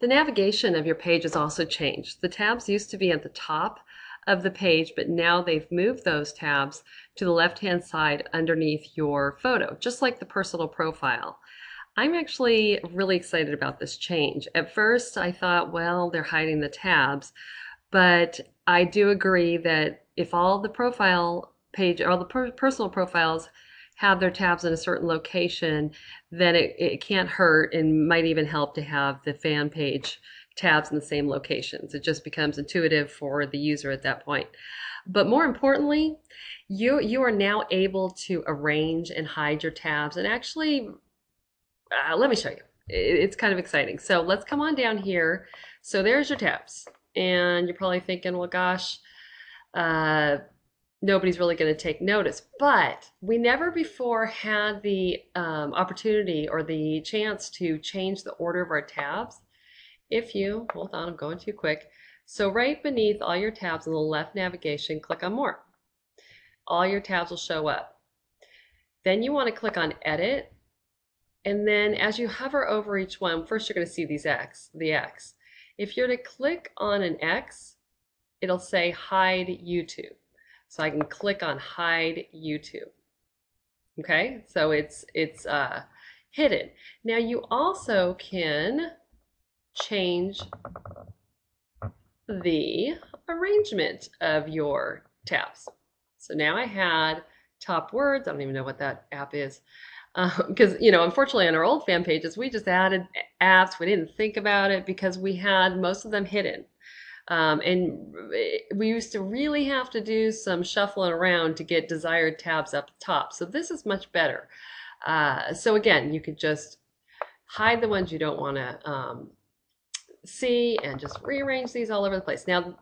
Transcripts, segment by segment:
The navigation of your page has also changed. The tabs used to be at the top of the page, but now they've moved those tabs to the left-hand side underneath your photo, just like the personal profile. I'm actually really excited about this change. At first, I thought, well, they're hiding the tabs, but I do agree that if all the profile page, all the per personal profiles have their tabs in a certain location, then it, it can't hurt and might even help to have the fan page tabs in the same locations. It just becomes intuitive for the user at that point. But more importantly, you you are now able to arrange and hide your tabs and actually uh, let me show you. It's kind of exciting. So let's come on down here. So there's your tabs. And you're probably thinking, well, gosh, uh, nobody's really going to take notice. But we never before had the um, opportunity or the chance to change the order of our tabs. If you, hold on, I'm going too quick. So right beneath all your tabs in the left navigation, click on More. All your tabs will show up. Then you want to click on Edit. And then as you hover over each one, first you're going to see these X, the X. If you're to click on an X, it'll say Hide YouTube. So I can click on hide YouTube. Okay, so it's it's uh, hidden. Now you also can change the arrangement of your tabs. So now I had top words. I don't even know what that app is. Because, um, you know, unfortunately on our old fan pages, we just added apps. We didn't think about it because we had most of them hidden. Um, and we used to really have to do some shuffling around to get desired tabs up top. So this is much better. Uh, so again, you could just hide the ones you don't want to um, see and just rearrange these all over the place. Now,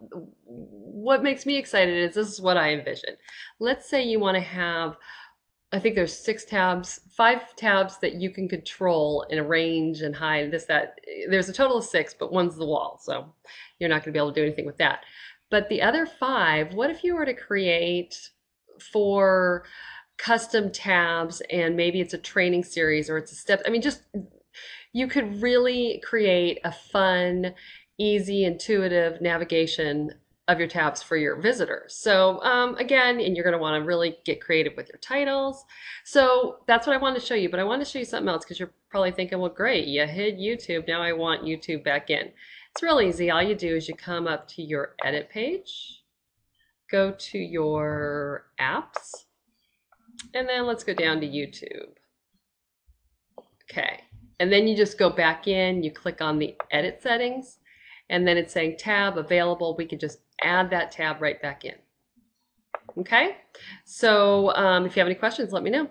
what makes me excited is this is what I envision. Let's say you want to have I think there's six tabs, five tabs that you can control and arrange and hide this, that. There's a total of six, but one's the wall. So you're not going to be able to do anything with that. But the other five, what if you were to create four custom tabs and maybe it's a training series or it's a step? I mean, just you could really create a fun, easy, intuitive navigation of your tabs for your visitors. So um, again, and you're going to want to really get creative with your titles. So that's what I wanted to show you, but I want to show you something else because you're probably thinking, well, great, you hid YouTube. Now I want YouTube back in. It's real easy. All you do is you come up to your edit page, go to your apps, and then let's go down to YouTube. Okay, and then you just go back in, you click on the edit settings, and then it's saying tab available. We can just add that tab right back in. Okay, so um, if you have any questions, let me know.